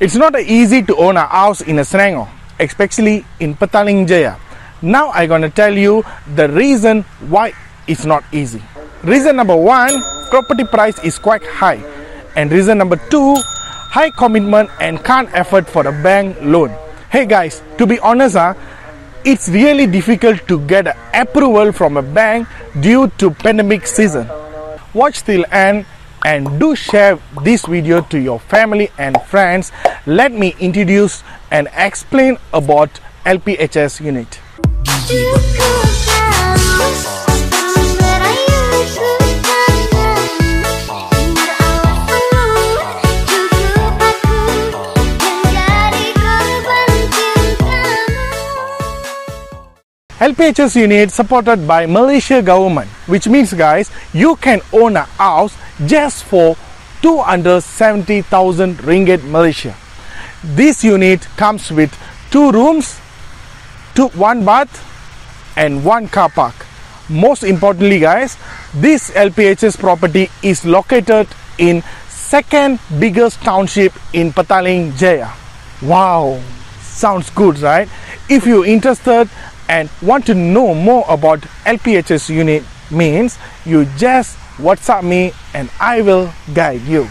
It's not easy to own a house in a Selangor, especially in Petaling Jaya. Now I'm gonna tell you the reason why it's not easy. Reason number one, property price is quite high. And reason number two, high commitment and can't afford for a bank loan. Hey guys, to be honest, huh, it's really difficult to get approval from a bank due to pandemic season. Watch till end and do share this video to your family and friends. Let me introduce and explain about LPHS unit. LPHS unit supported by Malaysia government which means guys you can own a house just for 270,000 ringgit Malaysia. This unit comes with two rooms, two, one bath and one car park. Most importantly guys, this LPHS property is located in second biggest township in Petaling Jaya. Wow, sounds good right? If you're interested and want to know more about LPHS unit means you just WhatsApp me and I will guide you.